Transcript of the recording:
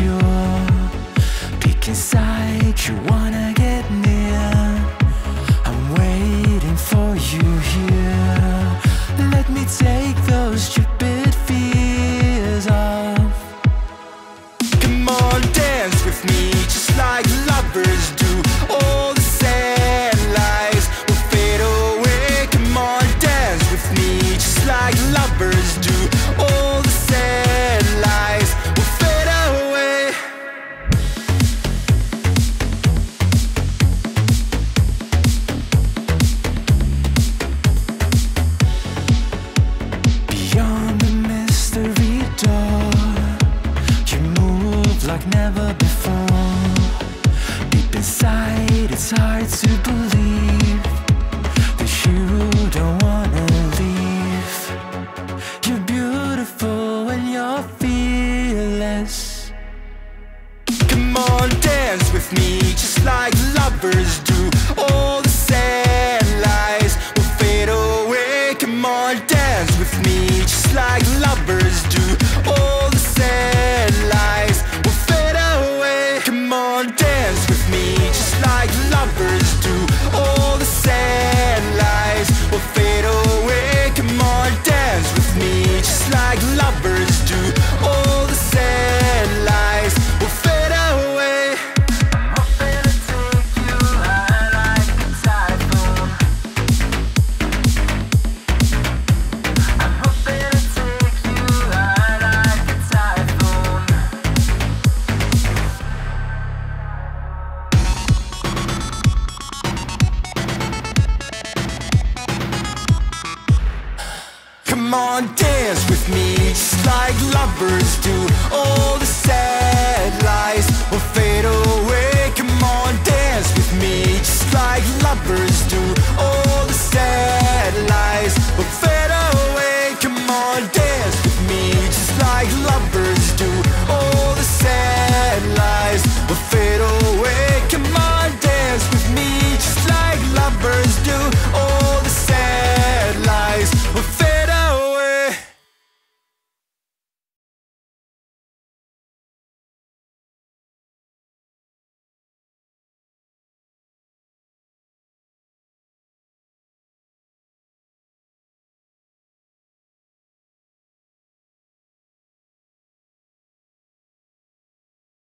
insecure Peek inside, you wanna get near. I'm waiting for you here. Let me take those like never before. Deep inside, it's hard to believe that you don't wanna leave. You're beautiful when you're fearless. Come on, dance with me, just like lovers do. Dance with me, just like lovers Come on, dance with me Just like lovers do. All the sad lies will fade away. Come on, dance with me Just like lovers do. All the sad lies will fade away